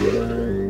Bye.